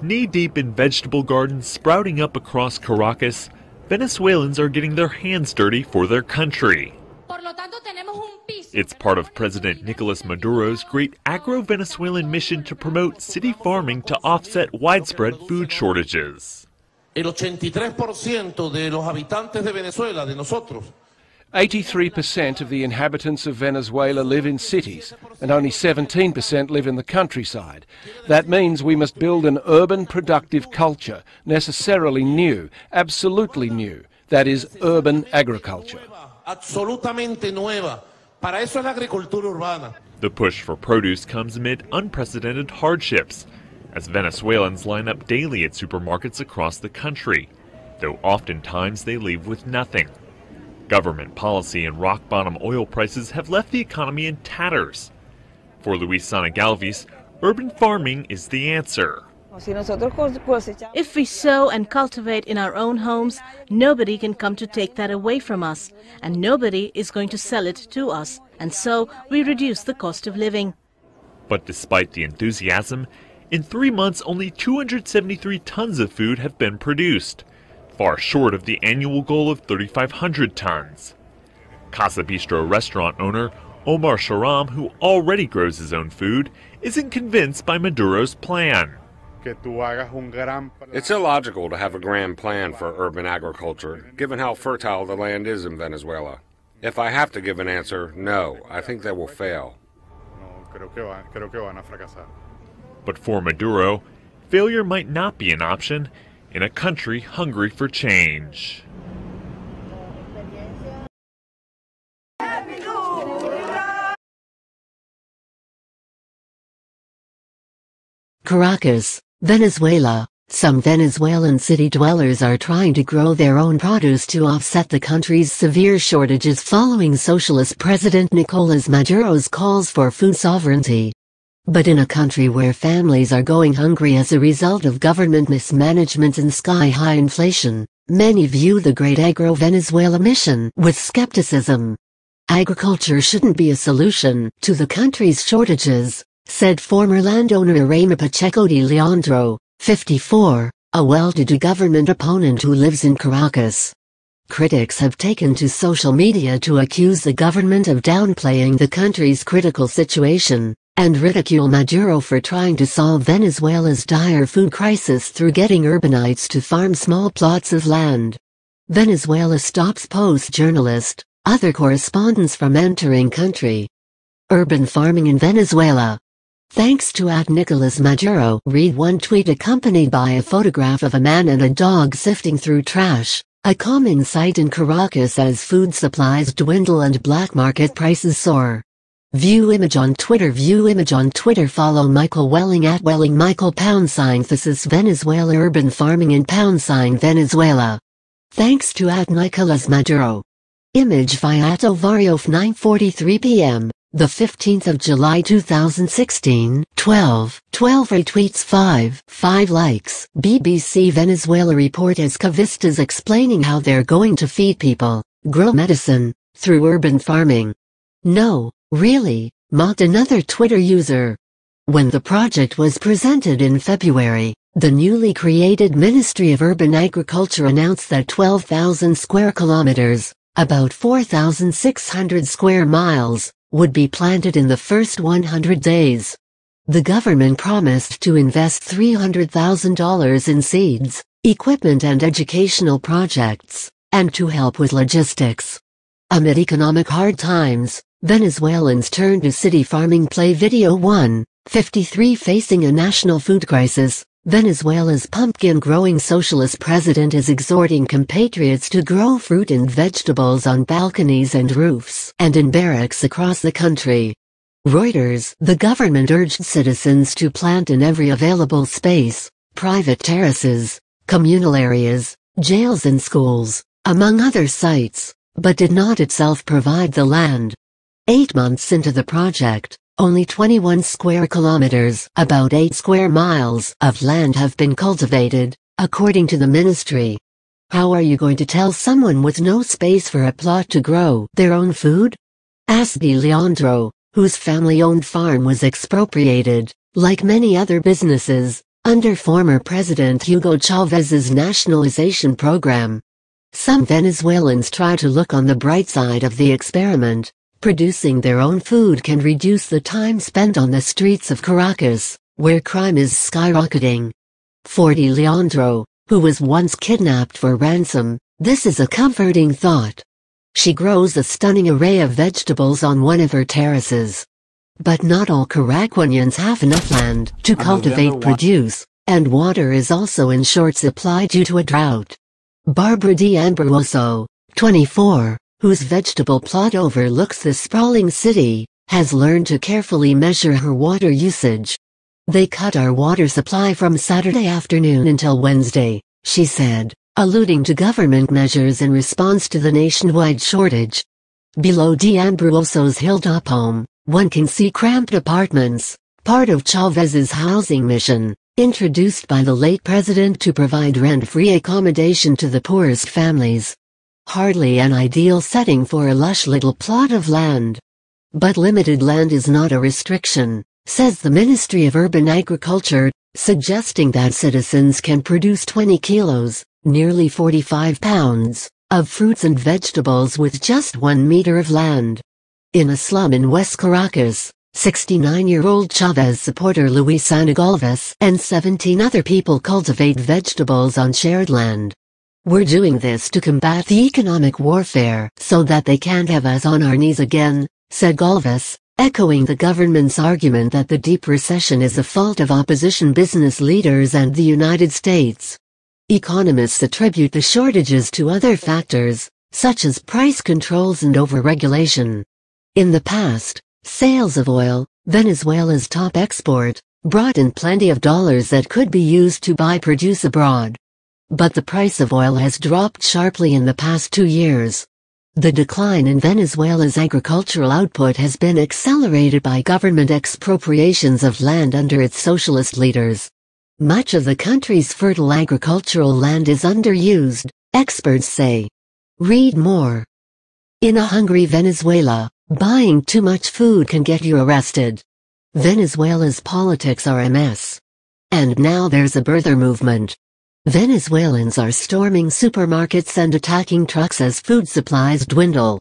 Knee-deep in vegetable gardens sprouting up across Caracas, Venezuelans are getting their hands dirty for their country. It's part of President Nicolas Maduro's great agro-Venezuelan mission to promote city farming to offset widespread food shortages. El 83% de los habitantes de Venezuela, de nosotros, 83% of the inhabitants of Venezuela live in cities and only 17% live in the countryside. That means we must build an urban productive culture, necessarily new, absolutely new. That is urban agriculture. absolutamente nueva. Para eso es la agricultura urbana. The push for produce comes amid unprecedented hardships as Venezuelans line up daily at supermarkets across the country, though oftentimes they leave with nothing. Government policy and rock bottom oil prices have left the economy in tatters. For Luis Sanagalvis, urban farming is the answer. If we sow and cultivate in our own homes, nobody can come to take that away from us, and nobody is going to sell it to us, and so we reduce the cost of living. But despite the enthusiasm, in three months only 273 tons of food have been produced, far short of the annual goal of 3,500 tons. Casa Bistro restaurant owner Omar Sharam, who already grows his own food, isn't convinced by Maduro's plan. It's illogical to have a grand plan for urban agriculture, given how fertile the land is in Venezuela. If I have to give an answer, no, I think they will fail. But for Maduro, failure might not be an option in a country hungry for change. Caracas, Venezuela. Some Venezuelan city dwellers are trying to grow their own produce to offset the country's severe shortages following socialist President Nicolas Maduro's calls for food sovereignty. But in a country where families are going hungry as a result of government mismanagement and sky-high inflation, many view the Great Agro-Venezuela mission with skepticism. Agriculture shouldn't be a solution to the country's shortages, said former landowner Irema Pacheco de Leandro, 54, a well-to-do government opponent who lives in Caracas. Critics have taken to social media to accuse the government of downplaying the country's critical situation, and ridicule Maduro for trying to solve Venezuela's dire food crisis through getting urbanites to farm small plots of land. Venezuela stops Post journalist, other correspondents from entering country. Urban farming in Venezuela. Thanks to at Nicolas Maduro, read one tweet accompanied by a photograph of a man and a dog sifting through trash, a common sight in Caracas as food supplies dwindle and black market prices soar. View image on Twitter View image on Twitter Follow Michael Welling at Welling Michael pound sign Thesis Venezuela Urban farming in pound sign Venezuela. Thanks to at Nicolas Maduro. Image via at Ovario 9.43 p.m., the 15th of July 2016, 12, 12 retweets 5, 5 likes. BBC Venezuela report as Chavistas explaining how they're going to feed people, grow medicine, through urban farming. No, Really? mocked another Twitter user. When the project was presented in February, the newly created Ministry of Urban Agriculture announced that 12,000 square kilometers, about 4,600 square miles, would be planted in the first 100 days. The government promised to invest $300,000 in seeds, equipment and educational projects, and to help with logistics. Amid economic hard times, Venezuelans turn to city farming play video 1, 53 facing a national food crisis. Venezuela's pumpkin-growing socialist president is exhorting compatriots to grow fruit and vegetables on balconies and roofs and in barracks across the country. Reuters The government urged citizens to plant in every available space, private terraces, communal areas, jails and schools, among other sites, but did not itself provide the land. Eight months into the project, only 21 square kilometers, about 8 square miles, of land have been cultivated, according to the ministry. How are you going to tell someone with no space for a plot to grow their own food? Asked Leandro, whose family-owned farm was expropriated, like many other businesses, under former President Hugo Chavez's nationalization program. Some Venezuelans try to look on the bright side of the experiment. Producing their own food can reduce the time spent on the streets of Caracas, where crime is skyrocketing. Forty Leandro, who was once kidnapped for ransom, this is a comforting thought. She grows a stunning array of vegetables on one of her terraces. But not all Caraquanians have enough land to cultivate produce, and water is also in short supply due to a drought. Barbara D'Ambroso, 24, whose vegetable plot overlooks the sprawling city, has learned to carefully measure her water usage. They cut our water supply from Saturday afternoon until Wednesday, she said, alluding to government measures in response to the nationwide shortage. Below D'Ambroso's hilltop home, one can see cramped apartments, part of Chavez's housing mission, introduced by the late president to provide rent-free accommodation to the poorest families. Hardly an ideal setting for a lush little plot of land. But limited land is not a restriction, says the Ministry of Urban Agriculture, suggesting that citizens can produce 20 kilos, nearly 45 pounds, of fruits and vegetables with just one meter of land. In a slum in West Caracas, 69-year-old Chavez supporter Luis Galvez and 17 other people cultivate vegetables on shared land. We're doing this to combat the economic warfare so that they can't have us on our knees again, said Galvez, echoing the government's argument that the deep recession is the fault of opposition business leaders and the United States. Economists attribute the shortages to other factors, such as price controls and overregulation. In the past, sales of oil, Venezuela's top export, brought in plenty of dollars that could be used to buy produce abroad. But the price of oil has dropped sharply in the past two years. The decline in Venezuela's agricultural output has been accelerated by government expropriations of land under its socialist leaders. Much of the country's fertile agricultural land is underused, experts say. Read more. In a hungry Venezuela, Buying too much food can get you arrested. Venezuela's politics are a mess. And now there's a birther movement. Venezuelans are storming supermarkets and attacking trucks as food supplies dwindle.